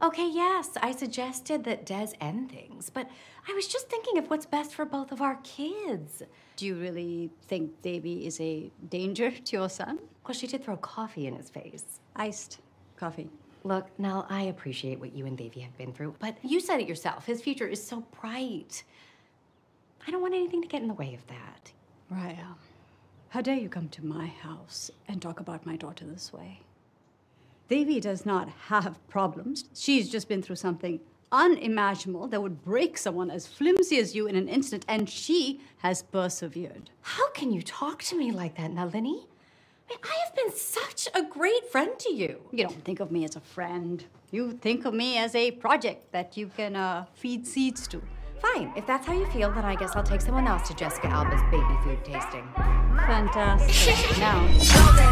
Okay, yes, I suggested that Des end things, but I was just thinking of what's best for both of our kids. Do you really think Devi is a danger to your son? Well, she did throw coffee in his face. Iced coffee. Look, Nell, I appreciate what you and Devi have been through, but you said it yourself. His future is so bright. I don't want anything to get in the way of that. Raya, how dare you come to my house and talk about my daughter this way? Devi does not have problems. She's just been through something unimaginable that would break someone as flimsy as you in an instant, and she has persevered. How can you talk to me like that, Nalini? I, mean, I have been such a great friend to you. You don't think of me as a friend. You think of me as a project that you can uh, feed seeds to. Fine. If that's how you feel, then I guess I'll take someone else to Jessica Alba's baby food tasting. Fantastic. now.